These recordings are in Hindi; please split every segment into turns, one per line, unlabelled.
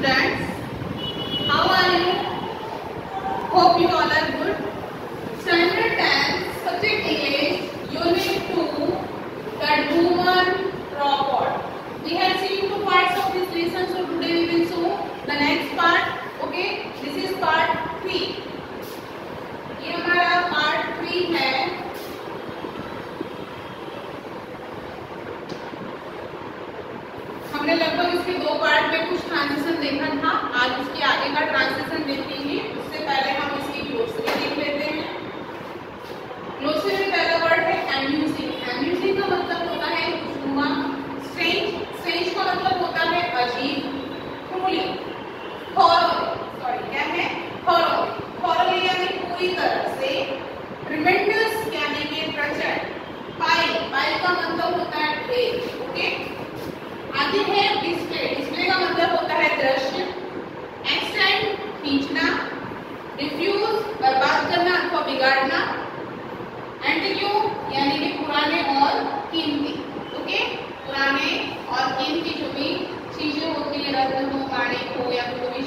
students. How are you? Hope you all are good. Standard 10, subject English, unit 2, the human robot. We have seen two parts of this lesson, so today we will show the next part. Okay, this is part 3. ये हमारा part 3 है हमने लगभग इसके दो पार्ट में कुछ ट्रांजिशन देखा था। आज उसके आगे का ट्रांजिशन देखेंगे उससे पहले हम इसकी ग्लोसरी देख लेते हैं ग्लोसरी में पहला वर्ड है एम्यूजिंग एम्यूजिंग का मतलब होता है खुशनुमा स्ट्रेंज स्ट्रेंज का मतलब होता है अजीब ट्रूली सॉरी क्या है थॉरोली थॉरोली यानी पूरी तरह से ट्रिमेंडस यानी कि प्रचंड पाई पाई का मतलब होता है ढेर ओके आगे है डिस्प्ले डिस्प्ले का मतलब होता है दृश्य। एक्सटेंड खींचना डिफ्यूज बर्बाद करना अथवा बिगाड़ना। एंटिक्यू यानी कि पुराने और कीमती, ओके? पुराने और कीमती जो भी चीज़ें होती है रत्न हो पाने हो, या कोई भी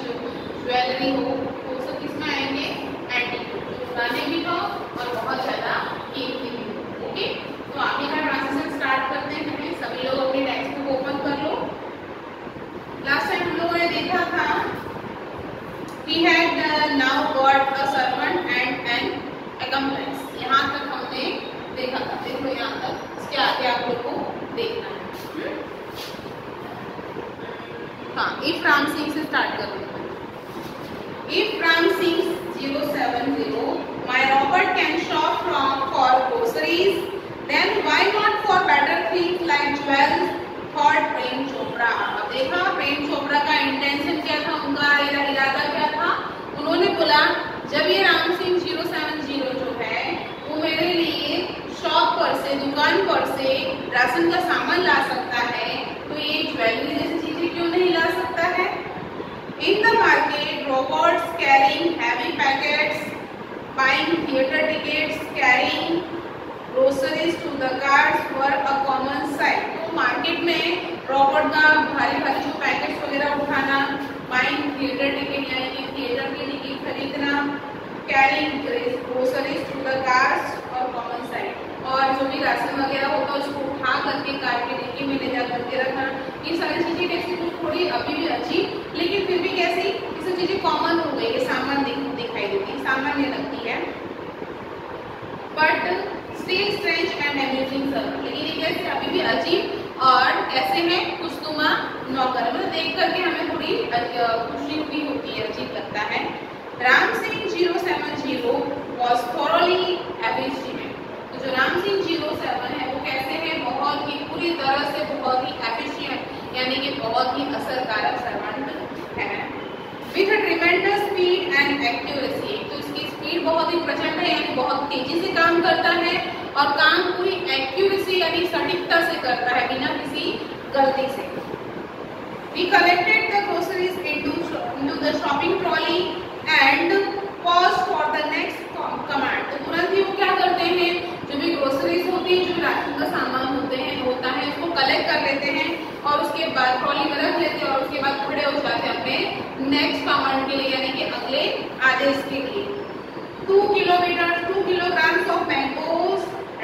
ज्वेलरी हो वो सब किसमें आएँगे एंटिक्यू जो पुराने भी हो और बहुत ज़्यादा कीमती भी हो ओके तो आगे का ट्रांजेक्शन स्टार्ट करते हैं सभी लोग अपनी टेक्स्ट बुक ओपन कर लो लास्ट टाइम हम लोगों ने देखा था he had uh, now got a servant and an accomplice यहाँ तक हमने देखा था देखो यहाँ तक इसके आगे आप लोग को देखना है हाँ इफ़ राम सिंह से स्टार्ट करो। If Ram Singh zero seven zero my robot can shop from for groceries then why not for better things like jewels thought Prem Chopra अब देखा प्रेम चोपड़ा का इंटेंशन क्या था? उनका इरादा क्या था? उन्होंने बोला, जब ये Ram Singh zero seven zero जो है, वो मेरे लिए शॉप पर से, दुकान पर से राशन का सामान ला सकता है तो ये ज्वेलरी जैसी चीज़ें क्यों नहीं ला सकता? है in the market robots carrying heavy packets buying theatre tickets carrying groceries to the cars were a common तो मार्केट में रोबोट का भारी भारी जो पैकेट्स वगैरह उठाना बाइंग थिएटर टिकट यानी कि थिएटर की टिकट खरीदना carrying groceries to the cars और कॉमन साइट और जो भी राशन वगैरह होता है, उसको उठा करके कार के डिक्की में ले जा करके रखना। ये सारी चीज़ें कैसी कुछ थोड़ी अभी भी अच्छी लेकिन फिर भी कैसी ये सब चीज़ें कॉमन हो गई है सामान दिखाई देती है सामान्य लगती है। But still strange and amusing server लेकिन ये कैसे अभी भी अजीब और कैसे हैं कुछ नौकर। मतलब देख करके हमें थोड़ी खुशी भी होती है, अजीब लगता है। Ram Singh zero seven zero was thoroughly efficient तो जो राम सिंह ज़ीरो सेवन है, वो कैसे है? बहुत ही, पूरी तरह से बहुत ही एफिशिएंट यानी कि बहुत ही असरकारक सर्वेंट है। With tremendous speed and accuracy तो इसकी स्पीड बहुत ही प्रचंड है यानी बहुत तेज़ी से काम करता है और काम पूरी एक्यूरेसी यानी सटीकता से करता है बिना किसी गलती से। We collected the groceries into, into the shopping trolley and pause for the next command. तो तुरंत ही वो क्या करते हैं? जो भी ग्रोसरीज होती है जो राशन का सामान होते हैं होता है उसको कलेक्ट कर लेते हैं। और उसके बाद ट्रॉली में रख लेते हैं और उसके बाद खड़े हो जाते हैं अपने नेक्स्ट कमांड के लिए, यानी कि अगले आदेश के लिए। Two kilometre two kilograms of mangoes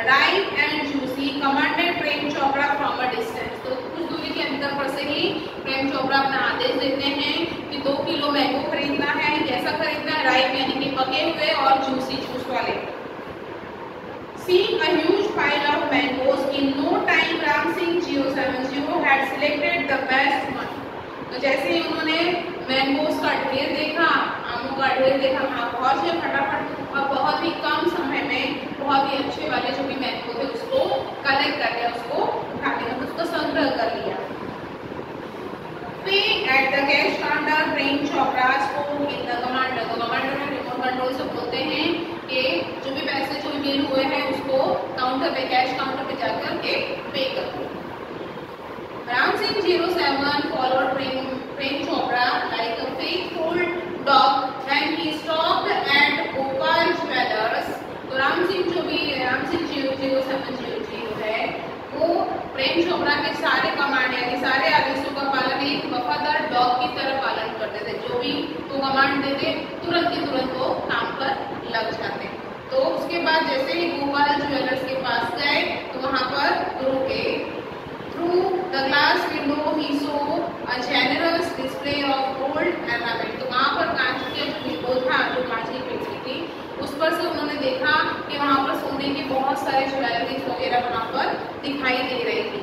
ripe and juicy commanded Prem Chopra from a distance तो कुछ दूरी के अंतर पर से ही प्रेम चोपड़ा अपना आदेश देते हैं कि दो किलो मैंगो खरीदना है कैसा खरीदना है राइट यानी कि पके हुए और juicy 070 had selected the best one. तो जैसे ही उन्होंने मैंगोज का ढेर देखा आमों का ढेर देखा वहाँ पहुँच फटाफट और बहुत ही कम समय में बहुत ही अच्छे वाले जो भी मैंगो थे उसको कलेक्ट कर लिया उसको उठा लिया उसको संग्रह कर लिया at the cash counter, Prem Chopra spoke in the commander. तो कमांडर में रिमोट कंट्रोल से बोलते हैं कि जो भी पैसे जो बिल हुए हैं उसको काउंटर पे कैश काउंटर पे जाकर के 1907 followed Prem, Prem Chopra like a faithful dog. When he stopped at Gopal Jewelers. तो राम जो भी राम सिंह जी जी वो सब जी है वो प्रेम चोपड़ा के सारे कमांड यानी सारे आदेशों का पालन एक वफादार डॉग की तरह पालन करते थे। जो भी वो कमांड देते तुरंत ही तुरंत वो काम पर लग जाते। तो उसके बाद जैसे ही गोपाल ज्वेलर्स के पास गए तो वहाँ पर रुके through the glass window he saw a generous display of gold ornament तो वहाँ पर कांच के जो विंडो था, जो कांच की खिड़की थी, उस पर से उन्होंने देखा कि वहाँ पर सोने की बहुत सारे ज्वेलरीज वगैरह वहाँ पर दिखाई दे रही थी।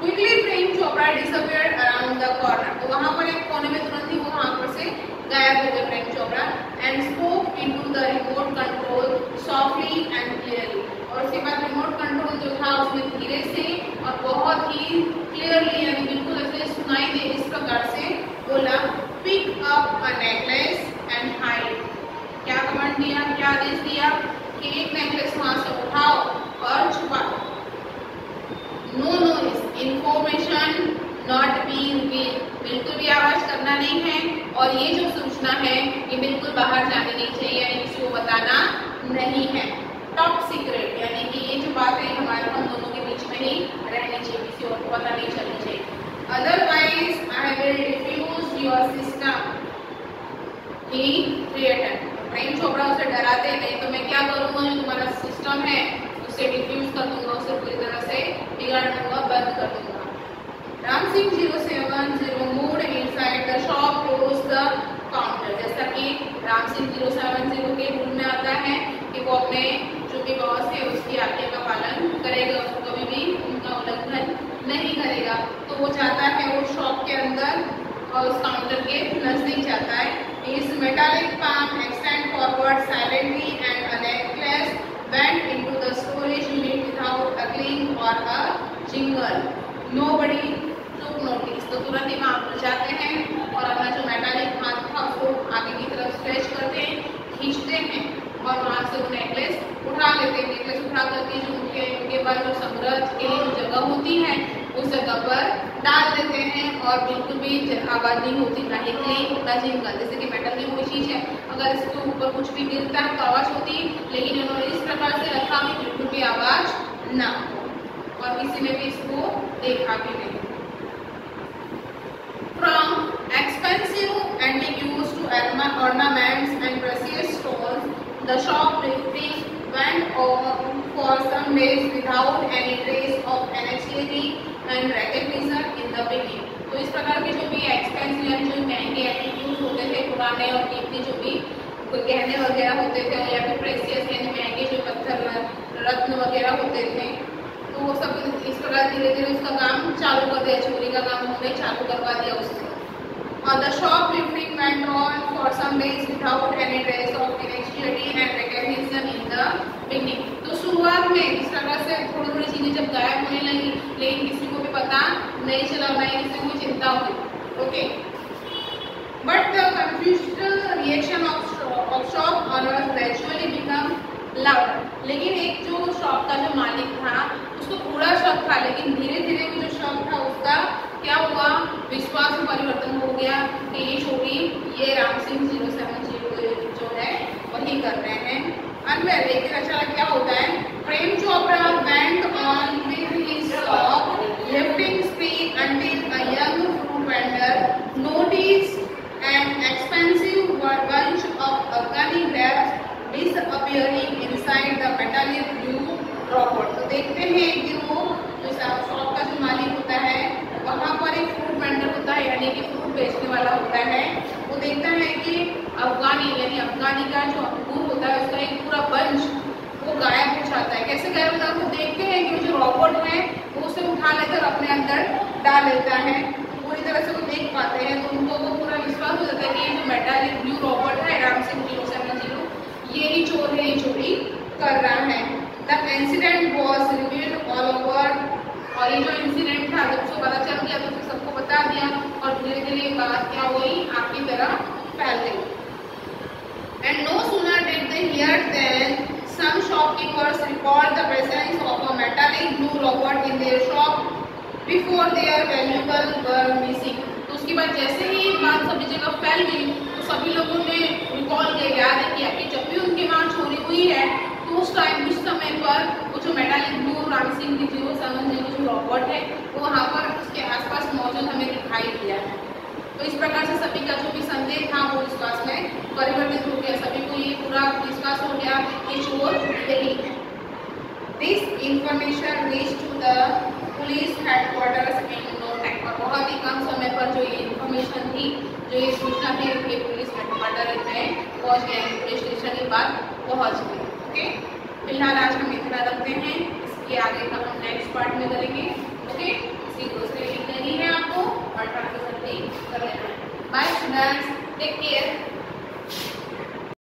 Quickly Prem Chopra disappeared around the corner तो वहाँ पर एक कोने में तुरंत ही वो वहाँ पर से गायब हो गए Prem Chopra and spoke into the remote control softly and clearly और उसके बाद रिमोट कंट्रोल जो था उसमें धीरे से और बहुत ही क्लियरली यानी बिल्कुल ऐसे सुनाई दे इस प्रकार से बोला pick up a necklace and hide क्या कमांड दिया क्या आदेश दिया कि एक नेकलेस वहाँ से उठाओ और छुपा no no information not be बिल्कुल भी आवाज़ करना नहीं है और ये जो सूचना है, ये बिल्कुल बाहर जानी नहीं चाहिए, यानी किसी को बताना नहीं है। टॉप सीक्रेट यानी कि ये जो बात है हमारे हम दोनों के बीच में ही रहनी चाहिए, किसी और को पता नहीं चलनी चाहिए। Otherwise I will defuse your system he threatened Prem Chopra उसे डराते नहीं तो मैं क्या करूँगा जो तुम्हारा सिस्टम है उसे डिफ्यूज कर दूँगा, उसे पूरी तरह से बिगाड़ दूँगा, बंद कर दूँगा। Ram Singh zero seven zero moved inside the shop close the counter जैसा कि Ram Singh zero seven zero के रूल में आता है कि वो अपने जो भी बॉस है, उसकी आज्ञा का पालन करेगा, उसको कभी भी उनका उल्लंघन नहीं करेगा। तो वो चाहता है वो शॉप के अंदर और उस काउंटर के नज़दीक जाता है। इस metallic palm extend forward silently and a necklace went into the storage unit a or a jingle. Nobody notice तो तुरंत ही वहाँ पर जाते हैं और अपना जो मेटालिक हाथ था उसको आगे की तरफ़ स्ट्रेच करते हैं, खींचते हैं और वहाँ से वो नेकलेस उठा लेते हैं। नेकलेस उठा करके जो उनके उनके पास जो संग्रह के लिए जगह होती है, उस जगह पर डाल देते हैं और बिल्कुल भी आवाज़ नहीं होती ना ही क्लीन ना जिंगल जैसे कि मेटल की कोई चीज़ है, अगर इसके ऊपर कुछ भी गिरता है तो आवाज़ होती लेकिन उन्होंने इस प्रकार से रखा कि बिल्कुल भी आवाज़ ना। और किसी ने भी इसको देखा भी नहीं। From expensive antiques to ornaments and precious stones the shoplifting went on for some days without any trace of एनएचएडी and recognition in the beginning तो इस प्रकार के जो भी एक्सपेंसिव एंड जो महँगे एटीट्यूज होते थे, पुराने और कीमती जो भी गहने वगैरह होते थे, या फिर प्रेसियस यानी महँगे जो पत्थर रत्न वगैरह होते थे तो वो सब इस प्रकार धीरे धीरे उसका काम चालू कर दिया, चोरी का काम उन्होंने चालू करवा दिया उससे। और the shoplifting went on for some days without any trace of inactivity and recognition in the beginning. तो शुरुआत में इस तरह से थोड़ी थोड़ी चीज़ें जब गायब होने लगी, लेकिन किसी को भी पता नहीं चला नहीं किसी को चिंता हुई। Okay but the confused reaction of of shop owners gradually become loud लेकिन एक जो शॉप का जो मालिक था, उसको पूरा शक था, लेकिन धीरे धीरे वो जो शक था, उसका क्या हुआ? विश्वास में परिवर्तन हो गया कि ये छोटी, ये Ram Singh zero seven zero जो है, वही कर रहे हैं। अनवेल लेकिन अच्छा क्या होता है? Prem Chopra went on with his shoplifting speed until a young fruit vendor notice and expensive bunch of afghani grapes disappearing inside the metallic blue robot. तो देखते हैं कि वो जो शॉप का जो मालिक होता है, वहाँ पर एक फ्रूट वेंडर होता है, यानी कि फ्रूट बेचने वाला होता है। वो देखता है कि अफगानी, यानी अफगानी का जो अंगूर होता है, उसका एक पूरा बंच वो गायब हो जाता है। कैसे गायब होता है? वो देखते हैं कि जो रोबोट है, वो उसे उठा लेकर अपने अंदर डाल लेता है। पूरी तरह से वो देख पाते हैं तो उनको वो पूरा विश्वास हो जाता है कि ये जो मेटालिक ब्लू रोबोट है Ram Singh zero seven zero ये ही चोर है ये चोरी कर रहा है the incident was revealed all over ये जो इंसिडेंट था, जब उसको पता चल गया तो फिर सबको बता दिया और धीरे धीरे बात क्या हुई, आपकी तरह फैल गई। And no sooner did they hear then some shopkeepers report the presence of a metallic blue robot in their shop before their valuable were missing. तो उसके बाद जैसे ही बात सभी जगह फैल गई तो सभी लोगों ने रिकॉल किया, याद है कि जब भी उनके वहाँ चोरी हुई है तो उस टाइम उस समय पर वो जो metallic blue Ram information reach to the police headquarters and no time पर बहुत ही कम समय पर जो ये इन्फॉर्मेशन थी, जो ये सूचना थी, ये पुलिस हेडक्वार्टर में पहुँच गए। पुलिस स्टेशन के बाद पहुँच गए। ओके फ़िलहाल आज हम इतना रखते हैं। इसके आगे का हम नेक्स्ट पार्ट में करेंगे ओके इसी को से लिख देनी है आपको। और ट्रांसफ़र नहीं कर लेना है। Bye students take care